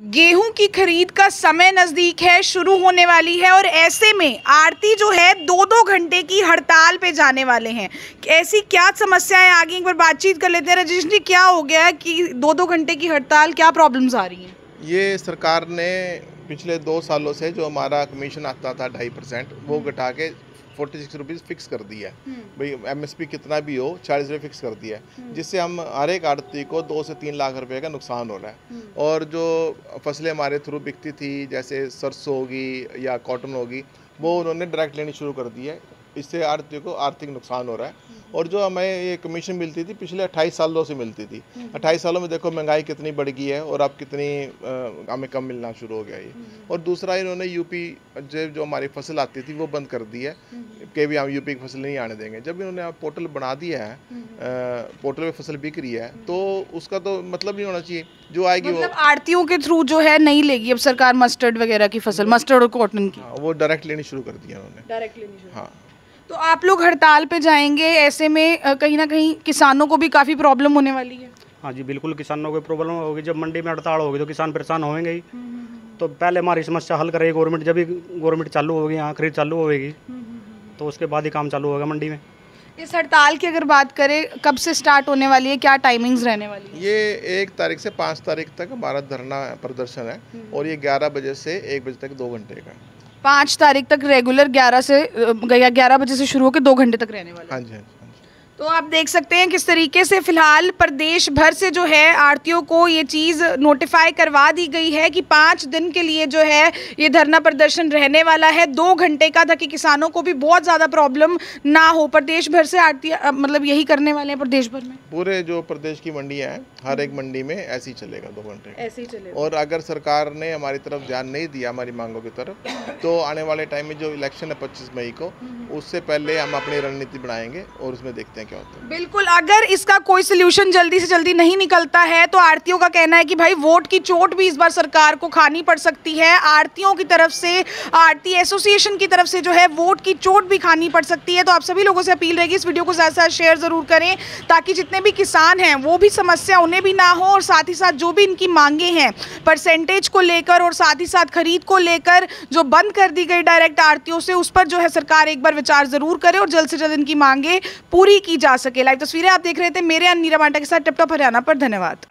गेहूँ की खरीद का समय नज़दीक है, शुरू होने वाली है और ऐसे में आरती जो है दो दो घंटे की हड़ताल पे जाने वाले हैं। ऐसी क्या समस्याएँ आगे एक बार बातचीत कर लेते हैं। रजेश जी, क्या हो गया है कि दो दो घंटे की हड़ताल, क्या प्रॉब्लम्स आ रही हैं? ये सरकार ने पिछले दो सालों से जो हमारा कमीशन आता था ढाई परसेंट वो घटा के फोर्टी सिक्स रुपीज़ फिक्स कर दिया है। भाई एमएसपी कितना भी हो चालीस रुपये फिक्स कर दिया है। जिससे हम हर एक आड़ती को दो से तीन लाख रुपए का नुकसान हो रहा है। और जो फ़सलें हमारे थ्रू बिकती थी जैसे सरसों होगी या कॉटन होगी वो उन्होंने डायरेक्ट लेनी शुरू कर दी है। इससे आड़ती को आर्थिक नुकसान हो रहा है। और जो हमें ये कमीशन मिलती थी पिछले 28 सालों से मिलती थी। 28 सालों में देखो महँगाई कितनी बढ़ गई है और अब कितनी हमें कम मिलना शुरू हो गया ये और दूसरा इन्होंने यूपी जो जो हमारी फ़सल आती थी वो बंद कर दी है। कि भी हम यूपी की फ़सल नहीं आने देंगे। जब इन्होंने पोर्टल बना दिया है पोर्टल पे फ़सल बिक रही है तो उसका तो मतलब नहीं होना चाहिए। जो आएगी वो मतलब आरतियों के थ्रू जो है नहीं लेगी अब सरकार मस्टर्ड वगैरह की फ़सल मस्टर्ड और कॉटन की। हाँ, वो डायरेक्ट लेनी शुरू कर दिया उन्होंने। डायरेक्ट लेनी हाँ। तो आप लोग हड़ताल पे जाएँगे ऐसे में कहीं ना कहीं किसानों को भी काफ़ी प्रॉब्लम होने वाली है। हाँ जी बिल्कुल किसानों को प्रॉब्लम होगी। जब मंडी में हड़ताल होगी तो किसान परेशान होंगे ही। तो पहले हमारी समस्या हल करेगी गवर्नमेंट जब भी गवर्नमेंट चालू होगी यहाँ खरीद चालू होगी तो उसके बाद ही काम चालू होगा मंडी में। इस हड़ताल की अगर बात करें कब से स्टार्ट होने वाली है? क्या टाइमिंग्स रहने वाली है? ये एक तारीख से पाँच तारीख तक हमारा धरना प्रदर्शन है और ये ग्यारह बजे से एक बजे तक दो घंटे का है। पाँच तारीख तक रेगुलर ग्यारह से ग्यारह बजे से शुरू होकर दो घंटे तक रहने वाला है। जी हाँ तो आप देख सकते हैं किस तरीके से फ़िलहाल प्रदेश भर से जो है आरतियों को ये चीज़ नोटिफाई करवा दी गई है कि पाँच दिन के लिए जो है ये धरना प्रदर्शन रहने वाला है। दो घंटे का ताकि किसानों को भी बहुत ज़्यादा प्रॉब्लम ना हो। प्रदेश भर से आरती मतलब यही करने वाले हैं प्रदेश भर में? पूरे जो प्रदेश की मंडियाँ हैं हर एक मंडी में ऐसे ही चलेगा दो घंटे। ऐसे ही चले और अगर सरकार ने हमारी तरफ़ ध्यान नहीं दिया हमारी मांगों की तरफ़ तो आने वाले टाइम में जो इलेक्शन है पच्चीस मई को उससे पहले हम अपनी रणनीति बनाएँगे और उसमें देखते हैं क्या होता है? बिल्कुल, अगर इसका कोई सोल्यूशन जल्दी से जल्दी नहीं निकलता है तो आरतियों का कहना है कि भाई वोट की चोट भी इस बार सरकार को खानी पड़ सकती है। आरतियों की तरफ़ से, आरती एसोसिएशन की तरफ़ से जो है, वोट की चोट भी खानी पड़ सकती है। तो आप सभी लोगों से अपील रहेगी, इस वीडियो को ज़्यादा से शेयर ज़रूर करें, ताकि जितने भी किसान हैं, वो भी समस्या उन्हें भी ना हो और साथ ही साथ जो भी इनकी मांगे हैं परसेंटेज को लेकर और साथ ही साथ खरीद को लेकर जो बंद कर दी गई डायरेक्ट आरतियों से, उस पर जो है सरकार एक बार विचार ज़रूर करे और जल्द से जल्द इनकी मांगे पूरी की जा सके लाइव तस्वीरें आप देख रहे थे। मेरे नीरा बांटा के साथ टिपटॉप हरियाणा पर। धन्यवाद।